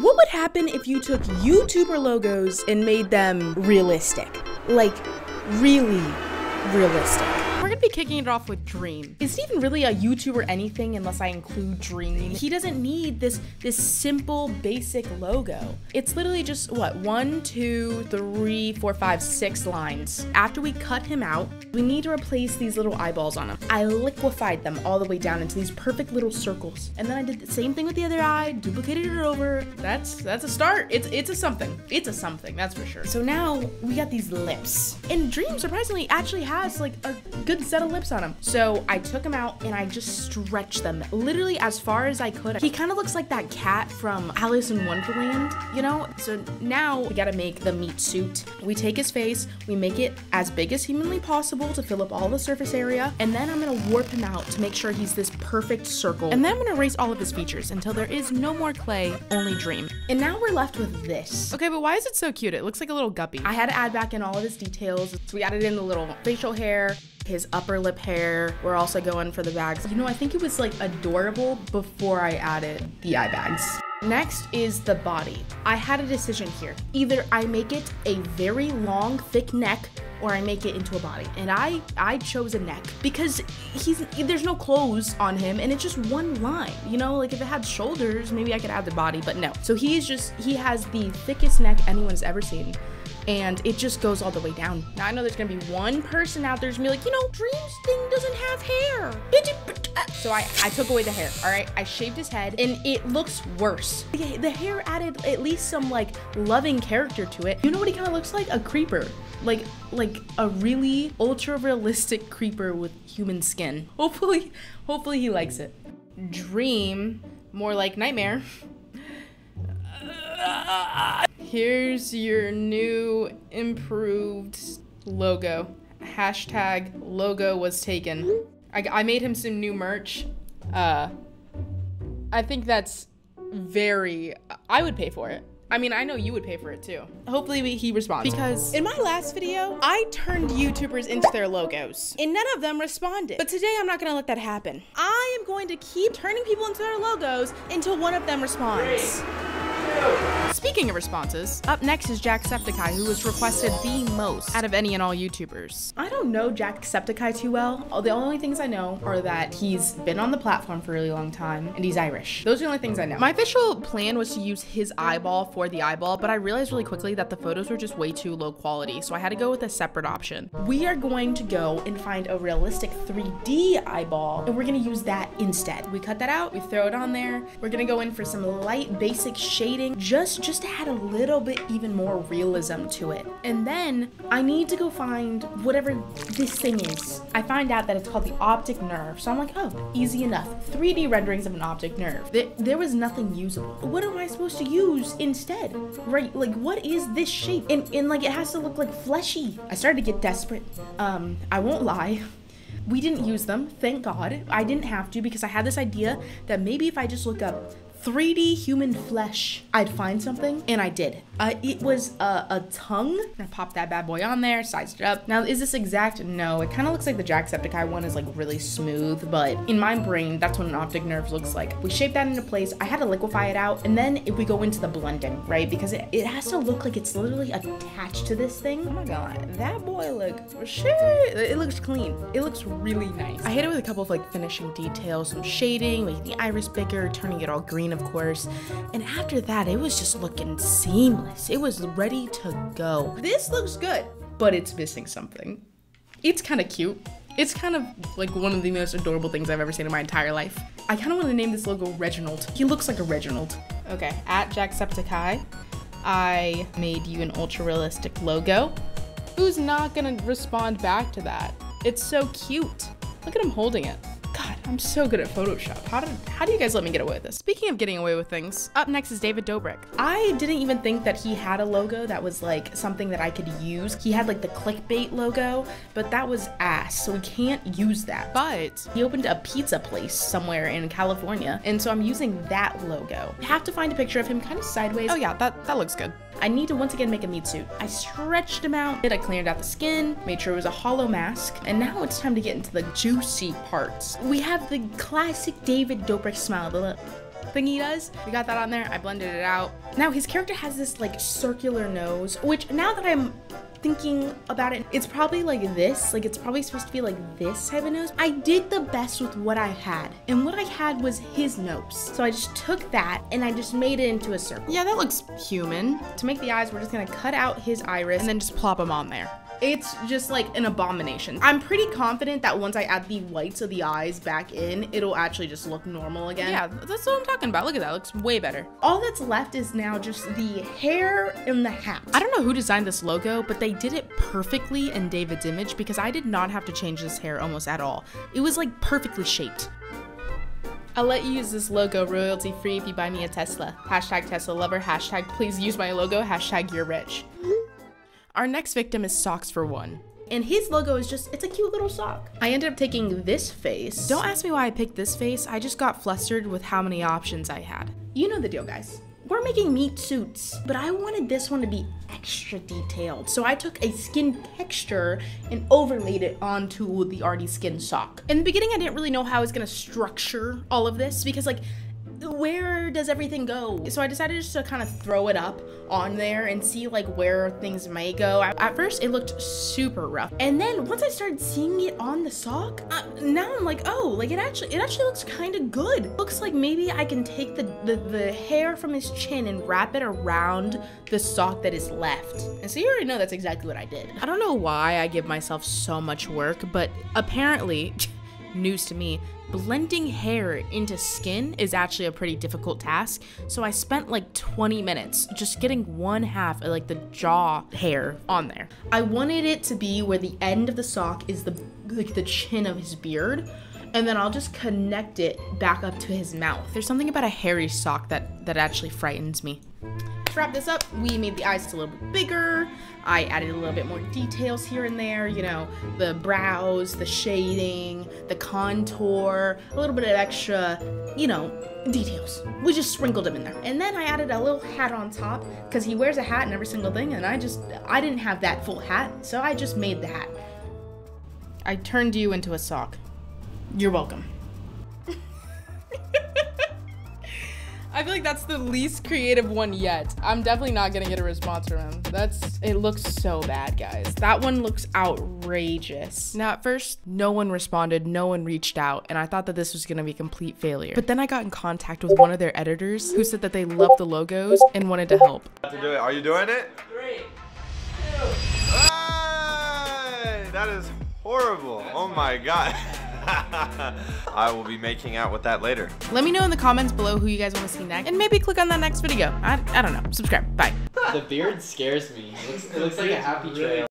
What would happen if you took YouTuber logos and made them realistic? Like, really realistic. We're gonna be kicking it off with Dream. Is he even really a YouTuber anything unless I include Dream? He doesn't need this this simple basic logo. It's literally just what one, two, three, four, five, six lines. After we cut him out, we need to replace these little eyeballs on him. I liquefied them all the way down into these perfect little circles. And then I did the same thing with the other eye, duplicated it over. That's that's a start. It's it's a something. It's a something, that's for sure. So now we got these lips. And Dream surprisingly actually has like a good set of lips on him. So I took him out and I just stretched them literally as far as I could. He kind of looks like that cat from Alice in Wonderland, you know? So now we gotta make the meat suit. We take his face, we make it as big as humanly possible to fill up all the surface area, and then I'm gonna warp him out to make sure he's this perfect circle. And then I'm gonna erase all of his features until there is no more clay, only dream. And now we're left with this. Okay, but why is it so cute? It looks like a little guppy. I had to add back in all of his details. So we added in the little facial hair, his upper lip hair. We're also going for the bags. You know, I think it was like adorable before I added the eye bags. Next is the body. I had a decision here. Either I make it a very long, thick neck or I make it into a body. And I I chose a neck because he's there's no clothes on him and it's just one line. You know, like if it had shoulders, maybe I could add the body, but no. So he's just he has the thickest neck anyone's ever seen and it just goes all the way down. Now I know there's gonna be one person out there who's gonna be like, you know, Dream's thing doesn't have hair. So I, I took away the hair, all right? I shaved his head and it looks worse. The, the hair added at least some like loving character to it. You know what he kind of looks like? A creeper. Like, like a really ultra realistic creeper with human skin. Hopefully, hopefully he likes it. Dream, more like nightmare. Here's your new improved logo. Hashtag logo was taken. I, I made him some new merch. Uh, I think that's very, I would pay for it. I mean, I know you would pay for it too. Hopefully we, he responds. Because in my last video, I turned YouTubers into their logos and none of them responded. But today I'm not gonna let that happen. I am going to keep turning people into their logos until one of them responds. Speaking of responses, up next is Jacksepticeye, who was requested the most out of any and all YouTubers. I don't know Jacksepticeye too well. The only things I know are that he's been on the platform for a really long time and he's Irish. Those are the only things I know. My official plan was to use his eyeball for the eyeball, but I realized really quickly that the photos were just way too low quality, so I had to go with a separate option. We are going to go and find a realistic 3D eyeball, and we're gonna use that instead. We cut that out, we throw it on there. We're gonna go in for some light basic shading, just just to add a little bit even more realism to it. And then I need to go find whatever this thing is. I find out that it's called the optic nerve. So I'm like, oh, easy enough. 3D renderings of an optic nerve. There, there was nothing usable. What am I supposed to use instead? Right, like what is this shape? And, and like it has to look like fleshy. I started to get desperate. Um, I won't lie. We didn't use them, thank God. I didn't have to because I had this idea that maybe if I just look up 3D human flesh, I'd find something, and I did. Uh, it was a, a tongue. I popped that bad boy on there, sized it up. Now, is this exact? No, it kind of looks like the Jacksepticeye one is like really smooth, but in my brain, that's what an optic nerve looks like. We shaped that into place. I had to liquefy it out, and then if we go into the blending, right? Because it, it has to look like it's literally attached to this thing. Oh my god, that boy look shit. It looks clean. It looks really nice. I hit it with a couple of like finishing details, some shading, making the iris bigger, turning it all green of course. And after that, it was just looking seamless. It was ready to go. This looks good, but it's missing something. It's kind of cute. It's kind of like one of the most adorable things I've ever seen in my entire life. I kind of want to name this logo Reginald. He looks like a Reginald. Okay, at Jacksepticeye, I made you an ultra realistic logo. Who's not gonna respond back to that? It's so cute. Look at him holding it. I'm so good at Photoshop. How did how do you guys let me get away with this? Speaking of getting away with things, up next is David Dobrik. I didn't even think that he had a logo that was like something that I could use. He had like the clickbait logo, but that was ass, so we can't use that. But he opened a pizza place somewhere in California, and so I'm using that logo. I have to find a picture of him kind of sideways. Oh yeah, that, that looks good. I need to once again make a meat suit. I stretched him out, did I cleared out the skin, made sure it was a hollow mask, and now it's time to get into the juicy parts. We have the classic David Dobrik smile, the thing he does. We got that on there. I blended it out. Now his character has this like circular nose, which now that I'm thinking about it, it's probably like this. Like it's probably supposed to be like this type of nose. I did the best with what I had. And what I had was his nose. So I just took that and I just made it into a circle. Yeah, that looks human. To make the eyes, we're just gonna cut out his iris and then just plop them on there. It's just like an abomination. I'm pretty confident that once I add the whites of the eyes back in, it'll actually just look normal again. Yeah, that's what I'm talking about. Look at that, it looks way better. All that's left is now just the hair and the hat. I don't know who designed this logo, but they did it perfectly in David's image because I did not have to change this hair almost at all. It was like perfectly shaped. I'll let you use this logo royalty free if you buy me a Tesla. Hashtag Tesla lover, hashtag please use my logo, hashtag you're rich. Our next victim is Socksfor1. And his logo is just, it's a cute little sock. I ended up taking this face. Don't ask me why I picked this face, I just got flustered with how many options I had. You know the deal, guys. We're making meat suits, but I wanted this one to be extra detailed. So I took a skin texture and overlaid it onto the already skin sock. In the beginning, I didn't really know how I was gonna structure all of this because like where does everything go? So I decided just to kind of throw it up on there and see like where things may go. At first it looked super rough. And then once I started seeing it on the sock, uh, now I'm like, oh, like it actually, it actually looks kind of good. Looks like maybe I can take the, the, the hair from his chin and wrap it around the sock that is left. And so you already know that's exactly what I did. I don't know why I give myself so much work, but apparently, news to me, blending hair into skin is actually a pretty difficult task. So I spent like 20 minutes just getting one half of like the jaw hair on there. I wanted it to be where the end of the sock is the like the chin of his beard and then I'll just connect it back up to his mouth. There's something about a hairy sock that that actually frightens me to wrap this up, we made the eyes a little bit bigger. I added a little bit more details here and there, you know, the brows, the shading, the contour, a little bit of extra, you know, details. We just sprinkled them in there. And then I added a little hat on top because he wears a hat in every single thing and I just, I didn't have that full hat, so I just made the hat. I turned you into a sock. You're welcome. I feel like that's the least creative one yet. I'm definitely not gonna get a response from him. That's, it looks so bad, guys. That one looks outrageous. Now, at first, no one responded, no one reached out, and I thought that this was gonna be a complete failure. But then I got in contact with one of their editors who said that they loved the logos and wanted to help. To do it. Are you doing it? Three, two. Hey, that is horrible. Oh my God. I will be making out with that later. Let me know in the comments below who you guys want to see next, and maybe click on that next video. I, I don't know. Subscribe. Bye. The beard scares me. It looks, it looks like a happy trail.